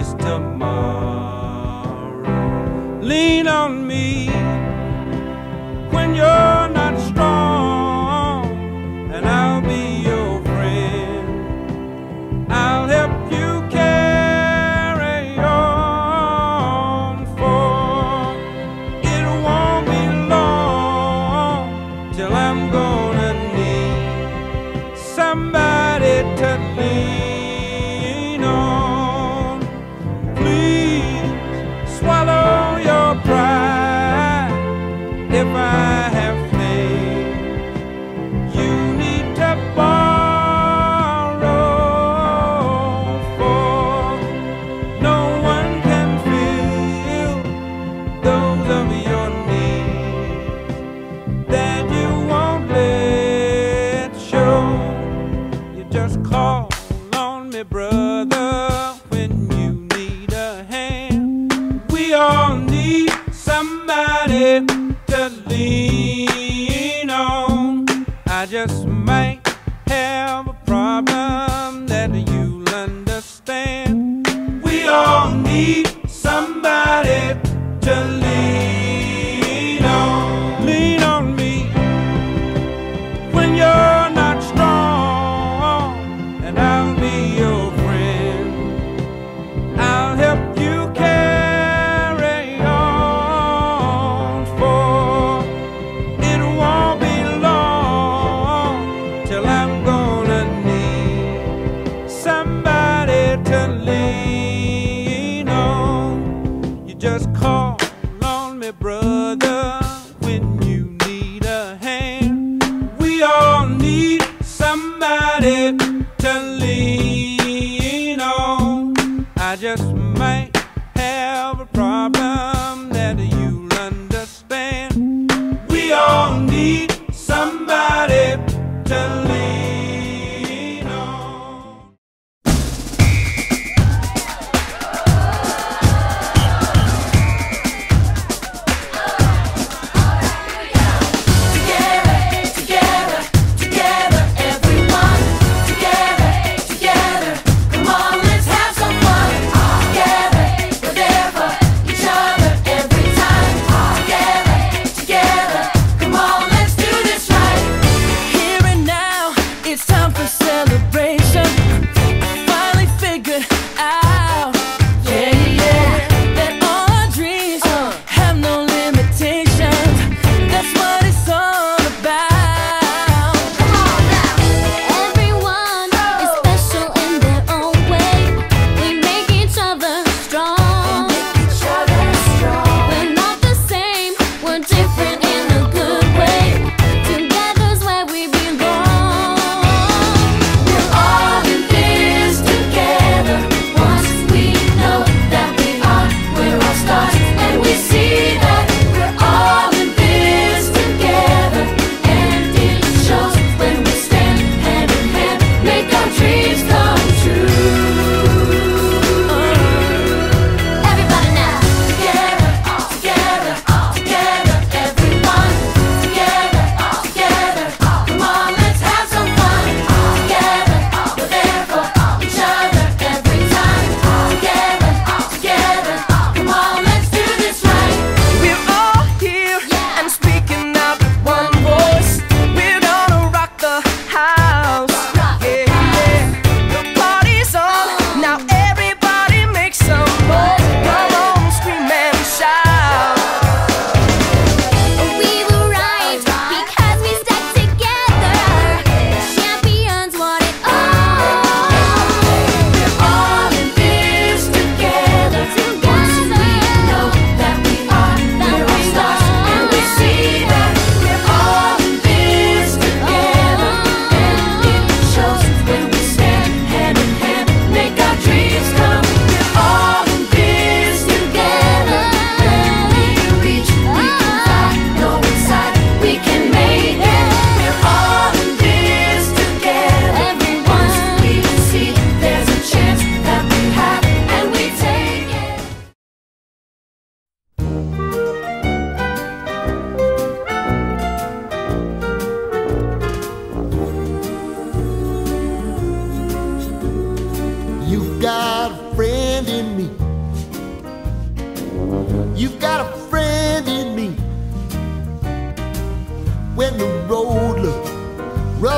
face tomorrow. Lean on me when you're not strong, and I'll be your friend. I'll help you carry on, for it won't be long till I'm gone. just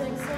We sing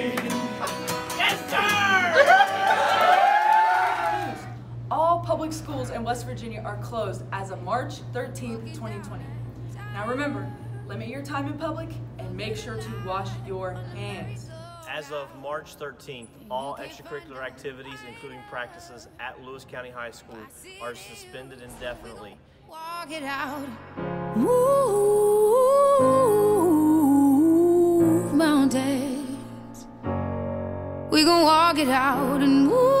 schools in West Virginia are closed as of March 13th, 2020. Now remember, limit your time in public and make sure to wash your hands. As of March 13th, all extracurricular activities, including practices at Lewis County High School, are suspended indefinitely. Walk it out. Move mountains. We gon' walk it out and move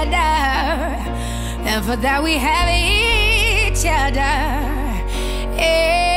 Other, and for that we have each other. Yeah.